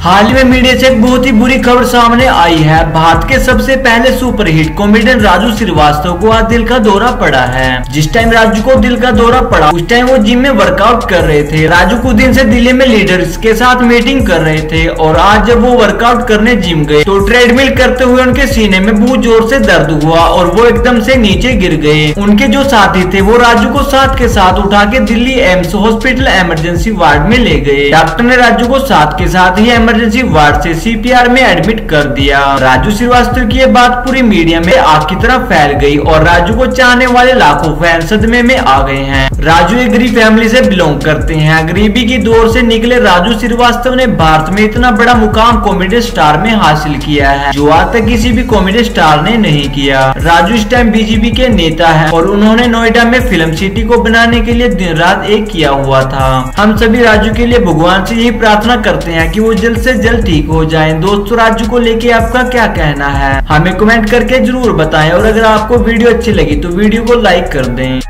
हाल ही में मीडिया से एक बहुत ही बुरी खबर सामने आई है। भारत के सबसे पहले सुपरहिट कॉमेडियन राजू श्रीवास्तव को आज दिल का दौरा पड़ा है। जिस टाइम राजू को दिल का दौरा पड़ा, उस टाइम वो जिम में वर्कआउट कर रहे थे। राजू कुछ दिन से दिल्ली में लीडर्स के साथ मीटिंग कर रहे थे और आज जब वो वर्कआउट करने जिम गए तो ट्रेडमिल करते हुए उनके सीने में बहुत ज़ोर से दर्द हुआ और वो एकदम से नीचे गिर गए। उनके जो साथी थे, वो राजू को साथ के साथ उठा के Delhi AIIMS hospital emergency ward में ले गए। डॉक्टर ने राजू को साथ के साथ ही इमरजेंसी वार्ड से सीपीआर में एडमिट कर दिया। राजू श्रीवास्तव की ये बात पूरी मीडिया में आग की तरह फैल गई और राजू को चाहने वाले लाखों फ़ैन सदमे में आ गए हैं। राजू एक गरीब फैमिली से बिलोंग करते हैं। गरीबी की दौर से निकले राजू श्रीवास्तव ने भारत में इतना बड़ा मुकाम कॉमेडी स्टार में हासिल किया है, जो आज तक किसी भी कॉमेडी स्टार ने नहीं किया। राजू इस टाइम बीजेपी के नेता है और उन्होंने नोएडा में फ़िल्म सिटी को बनाने के लिए दिन रात एक किया हुआ था। हम सभी राजू के लिए भगवान से यही प्रार्थना करते हैं कि वो जल्द से जल्द ठीक हो जाए। दोस्तों राजू को लेके आपका क्या कहना है? हमें कमेंट करके ज़रूर बताएँ और अगर आपको वीडियो अच्छी लगी तो वीडियो को लाइक कर दें।